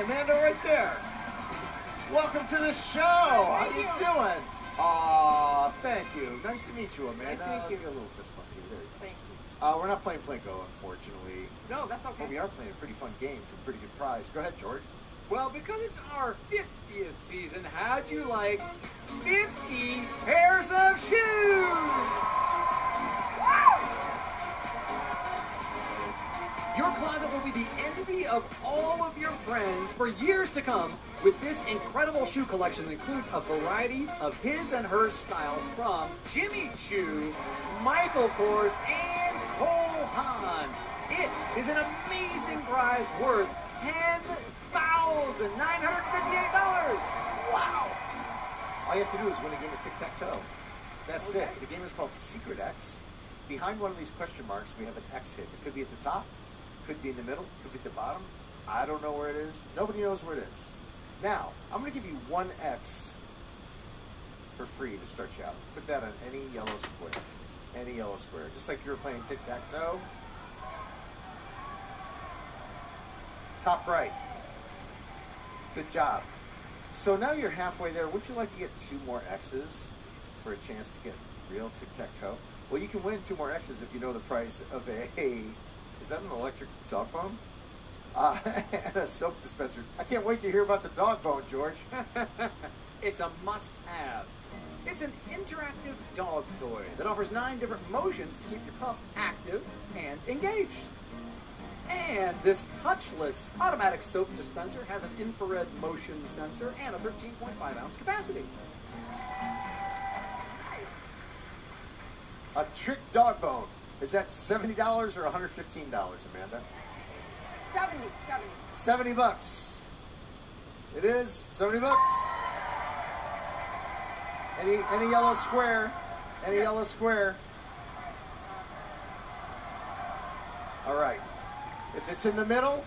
Amanda right there. Welcome to the show. How you doing? Aw, thank you. Nice to meet you, Amanda. Nice to meet you. Give a little fist bump too. There you go. Thank you. Uh, we're not playing Plinko, unfortunately. No, that's okay. But we are playing a pretty fun game for a pretty good prize. Go ahead, George. Well, because it's our 50th season, how'd you like 50 pairs of shoes? Of all of your friends for years to come with this incredible shoe collection that includes a variety of his and her styles from Jimmy Choo, Michael Kors, and Cole Haan. It is an amazing prize worth $10,958. Wow! All you have to do is win a game of tic-tac-toe. That's Okay. it. The game is called Secret X. Behind one of these question marks, we have an X hidden. It could be at the top, could be in the middle, could be at the bottom. I don't know where it is. Nobody knows where it is. Now, I'm going to give you one X for free to start you out. Put that on any yellow square. Any yellow square. Just like you were playing tic-tac-toe. Top right. Good job. So now you're halfway there. Would you like to get two more X's for a chance to get real tic-tac-toe? Well, you can win two more X's if you know the price of a, is that an electric dog bone? Uh, and a soap dispenser. I can't wait to hear about the dog bone, George. It's a must-have. It's an interactive dog toy that offers nine different motions to keep your pup active and engaged. And this touchless automatic soap dispenser has an infrared motion sensor and a 13.5 ounce capacity. A trick dog bone. Is that $70 or $115, Amanda? 70, 70. 70 bucks. It is 70 bucks. Any any yellow square? Any yellow square? All right. If it's in the middle,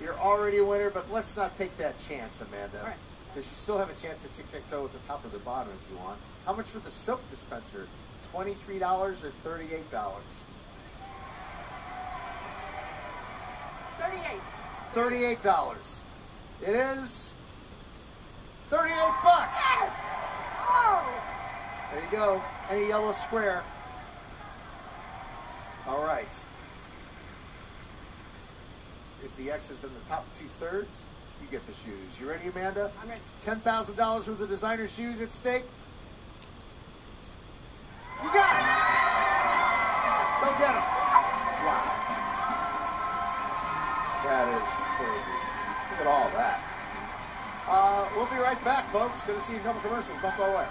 you're already a winner, but let's not take that chance, Amanda. Because you still have a chance at tic-tac-toe at the top or the bottom if you want. How much for the soap dispenser? $23 or $38? 38. Thirty-eight dollars. It is thirty-eight bucks. Oh! There you go. Any yellow square. All right. If the X is in the top two thirds, you get the shoes. You ready, Amanda? I'm ready. Ten thousand dollars worth of designer shoes at stake. You got it. Go get them. Wow. That is crazy. Look at all that. Uh, we'll be right back, folks. Going to see a couple commercials. Don't go away.